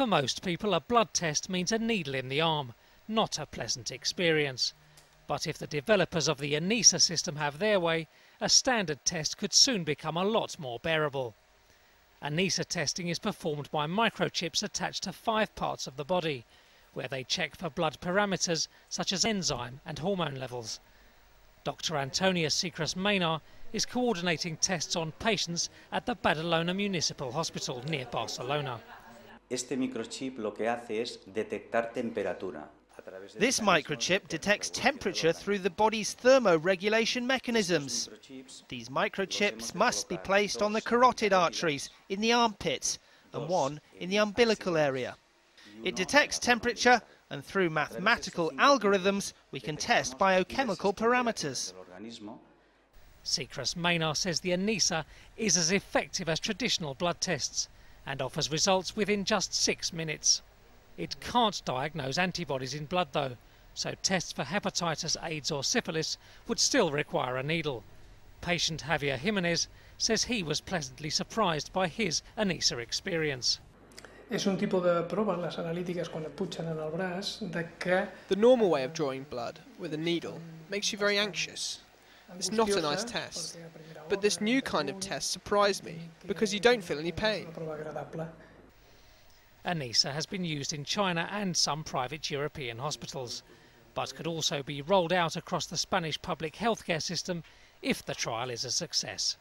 For most people, a blood test means a needle in the arm, not a pleasant experience. But if the developers of the ANISA system have their way, a standard test could soon become a lot more bearable. ANISA testing is performed by microchips attached to five parts of the body, where they check for blood parameters such as enzyme and hormone levels. Dr. Antonia Secras Maynard is coordinating tests on patients at the Badalona Municipal Hospital near Barcelona. Este microchip lo que hace es detectar temperatura. This microchip detects temperature through the body's thermoregulation mechanisms. These microchips must be placed on the carotid arteries in the armpits and one in the umbilical area. It detects temperature and through mathematical algorithms we can test biochemical parameters. Secras Maynard says the ANISA is as effective as traditional blood tests and offers results within just six minutes. It can't diagnose antibodies in blood though, so tests for hepatitis, AIDS or syphilis would still require a needle. Patient Javier Jimenez says he was pleasantly surprised by his ANISA experience. És un tipus de prova, les analítiques, quan et putxen en el braç, de que... The normal way of drawing blood, with a needle, makes you very anxious. It's not a nice test. But this new kind of test surprised me, because you don't feel any pain. ANISA has been used in China and some private European hospitals, but could also be rolled out across the Spanish public healthcare system if the trial is a success.